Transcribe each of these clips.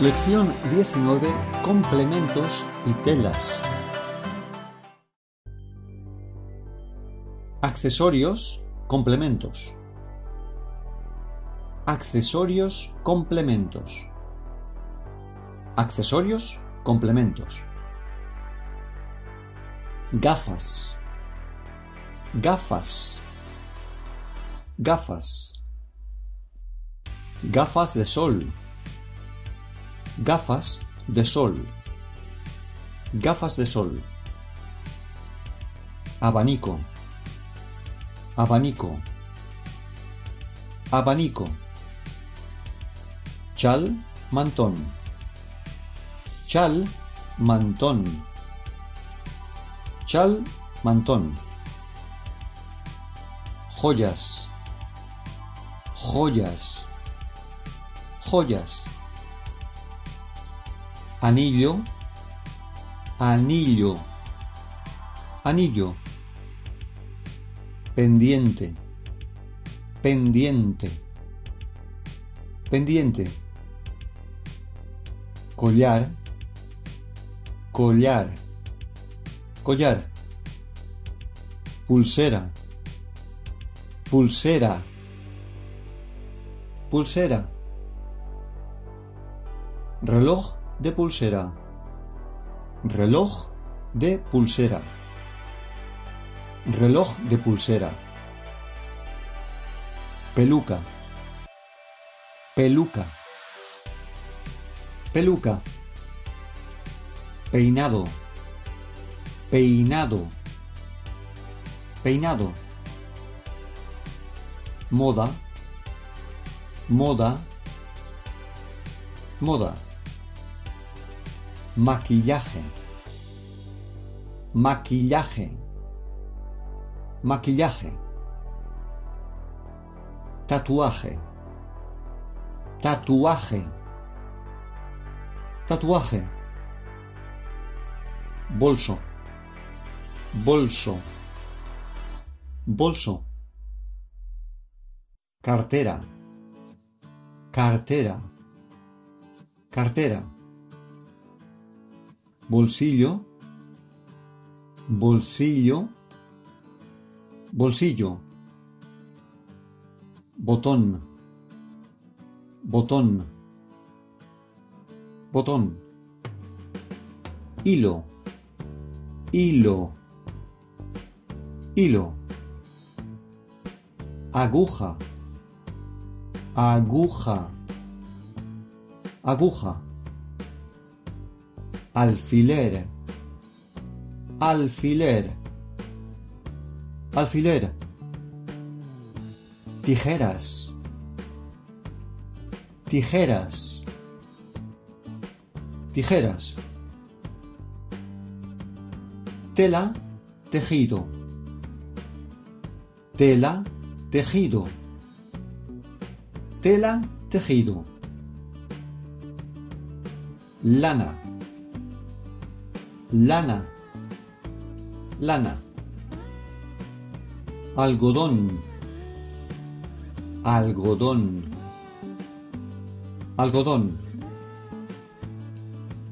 Lección 19. Complementos y telas. Accesorios, complementos. Accesorios, complementos. Accesorios, complementos. Gafas. Gafas. Gafas. Gafas de sol. Gafas de sol. Gafas de sol. Abanico. Abanico. Abanico. Chal, mantón. Chal, mantón. Chal, mantón. Joyas. Joyas. Joyas. Anillo. Anillo. Anillo. Pendiente. Pendiente. Pendiente. Collar. Collar. Collar. Pulsera. Pulsera. Pulsera. Reloj de pulsera. Reloj de pulsera. Reloj de pulsera. Peluca. Peluca. Peluca. Peinado. Peinado. Peinado. Moda. Moda. Moda. Maquillaje. Maquillaje. Maquillaje. Tatuaje. Tatuaje. Tatuaje. Bolso. Bolso. Bolso. Cartera. Cartera. Cartera. Bolsillo. Bolsillo. Bolsillo. Botón. Botón. Botón. Hilo. Hilo. Hilo. Aguja. Aguja. Aguja. Alfiler. Alfiler. Alfiler. Tijeras. Tijeras. Tijeras. Tela, tejido. Tela, tejido. Tela, tejido. Lana. Lana. Lana. Algodón. Algodón. Algodón.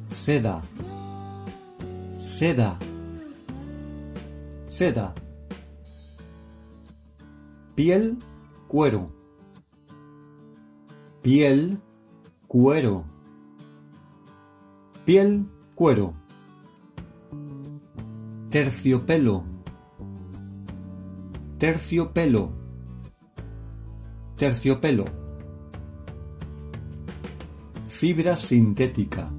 Seda. Seda. Seda. Piel, cuero. Piel, cuero. Piel, cuero. Terciopelo. Terciopelo. Terciopelo. Fibra sintética.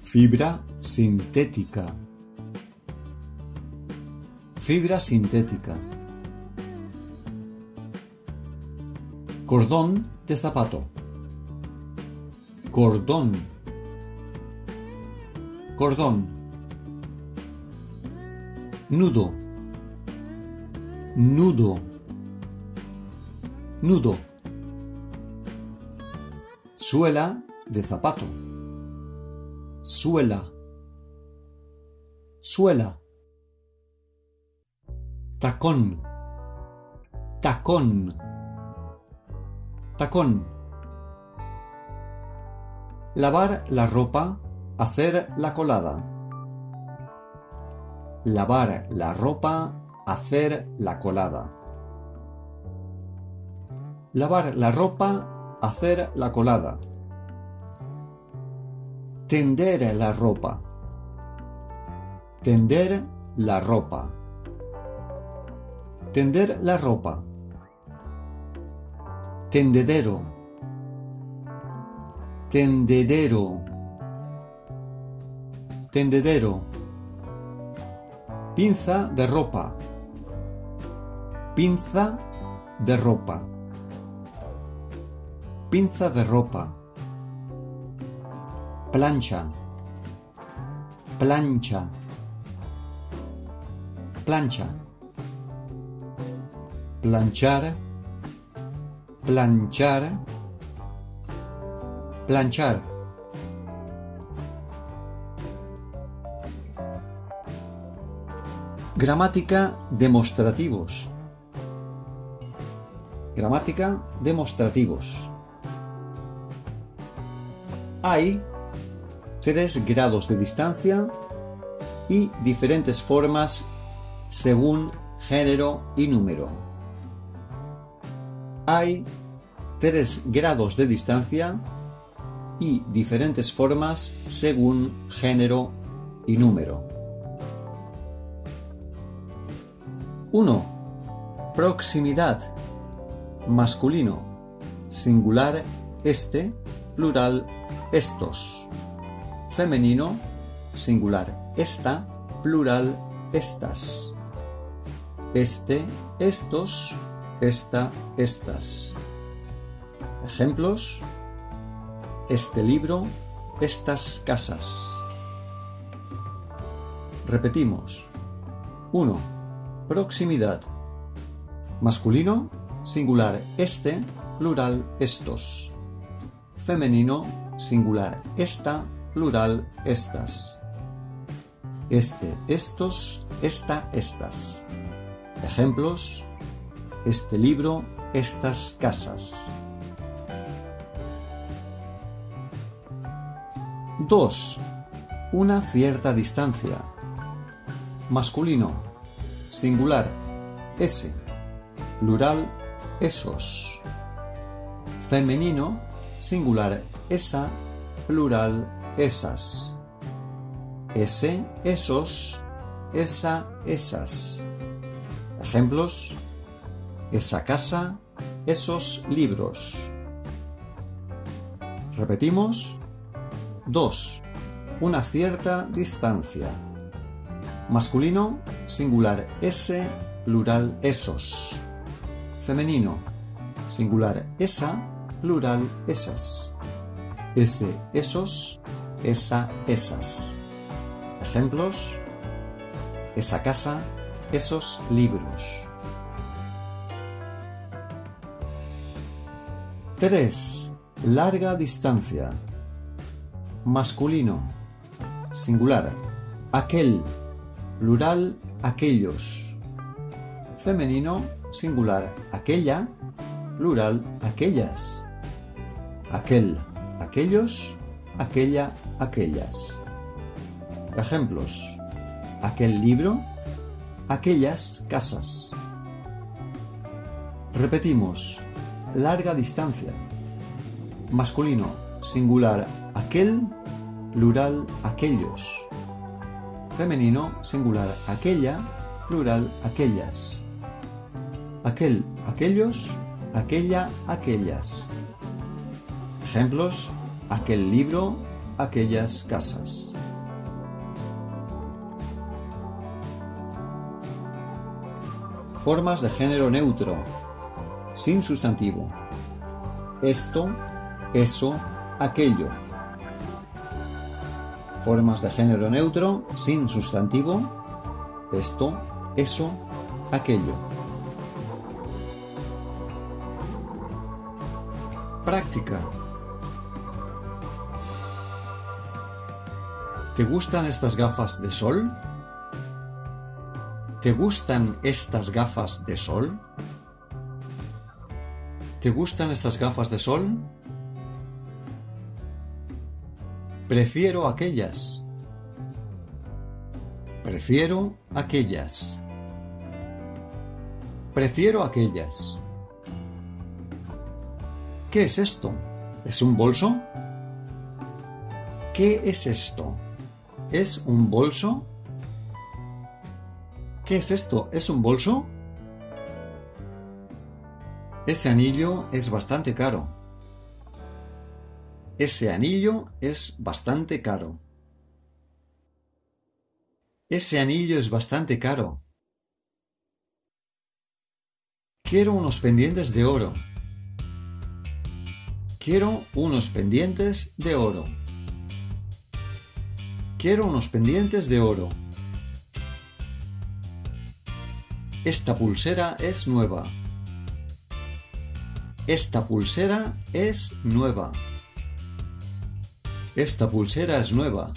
Fibra sintética. Fibra sintética. Cordón de zapato. Cordón. Cordón. Nudo. Nudo. Nudo. Suela de zapato. Suela. Suela. Tacón. Tacón. Tacón. Lavar la ropa, hacer la colada. Lavar la ropa, hacer la colada. Lavar la ropa, hacer la colada. Tender la ropa. Tender la ropa. Tender la ropa. Tendedero. Tendedero. Tendedero. Pinza de ropa. Pinza de ropa. Pinza de ropa. Plancha. Plancha. Plancha. Planchar. Planchar. Planchar. Gramática demostrativos. Gramática demostrativos. Hay tres grados de distancia y diferentes formas según género y número. Hay tres grados de distancia y diferentes formas según género y número. 1. Proximidad. Masculino. Singular este, plural estos. Femenino. Singular esta, plural estas. Este, estos, esta, estas. Ejemplos. Este libro, estas casas. Repetimos. 1 Proximidad. Masculino, singular este, plural estos. Femenino, singular esta, plural estas. Este, estos, esta, estas. Ejemplos. Este libro, estas casas. 2. Una cierta distancia. Masculino, Singular, ese. Plural, esos. Femenino, singular, esa. Plural, esas. Ese, esos. Esa, esas. Ejemplos. Esa casa, esos libros. Repetimos. 2. Una cierta distancia. Masculino, singular ese, plural esos. Femenino, singular esa, plural esas. Ese, esos, esa, esas. Ejemplos, esa casa, esos libros. 3. Larga distancia. Masculino. Singular. Aquel plural aquellos. Femenino, singular aquella, plural aquellas. Aquel, aquellos, aquella, aquellas. Ejemplos. Aquel libro, aquellas casas. Repetimos. Larga distancia. Masculino, singular aquel, plural aquellos femenino, singular aquella, plural aquellas. Aquel, aquellos, aquella, aquellas. Ejemplos, aquel libro, aquellas casas. Formas de género neutro, sin sustantivo. Esto, eso, aquello formas de género neutro sin sustantivo, esto, eso, aquello. Práctica. ¿Te gustan estas gafas de sol? ¿Te gustan estas gafas de sol? ¿Te gustan estas gafas de sol? Prefiero aquellas. Prefiero aquellas. Prefiero aquellas. ¿Qué es esto? ¿Es un bolso? ¿Qué es esto? ¿Es un bolso? ¿Qué es esto? ¿Es un bolso? Ese anillo es bastante caro. Ese anillo es bastante caro. Ese anillo es bastante caro. Quiero unos pendientes de oro. Quiero unos pendientes de oro. Quiero unos pendientes de oro. Esta pulsera es nueva. Esta pulsera es nueva. Esta pulsera es nueva.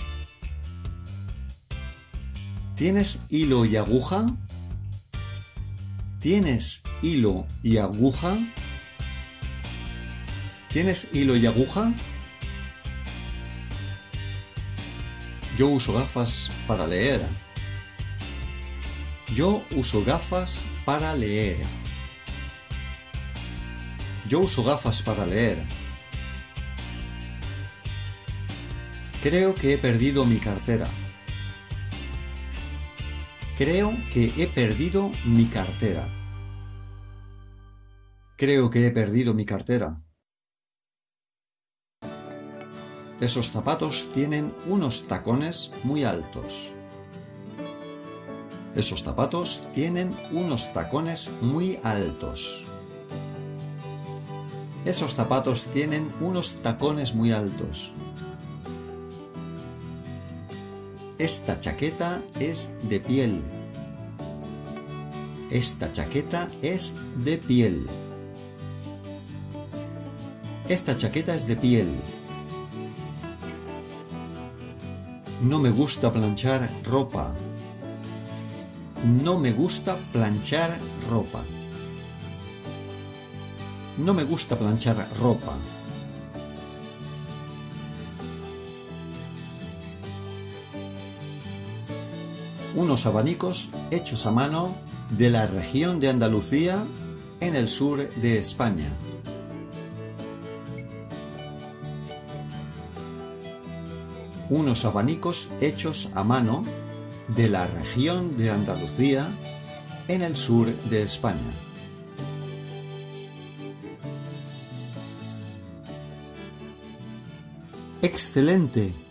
¿Tienes hilo y aguja? ¿Tienes hilo y aguja? ¿Tienes hilo y aguja? Yo uso gafas para leer. Yo uso gafas para leer. Yo uso gafas para leer. Creo que he perdido mi cartera. Creo que he perdido mi cartera. Creo que he perdido mi cartera. Esos zapatos tienen unos tacones muy altos. Esos zapatos tienen unos tacones muy altos. Esos zapatos tienen unos tacones muy altos. Esta chaqueta es de piel. Esta chaqueta es de piel. Esta chaqueta es de piel. No me gusta planchar ropa. No me gusta planchar ropa. No me gusta planchar ropa. Unos abanicos hechos a mano de la región de Andalucía en el sur de España. unos abanicos hechos a mano de la región de Andalucía en el sur de España. ¡Excelente!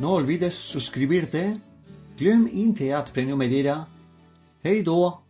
No olvides suscribirte. Glöm inte att prenumerera. Hej då!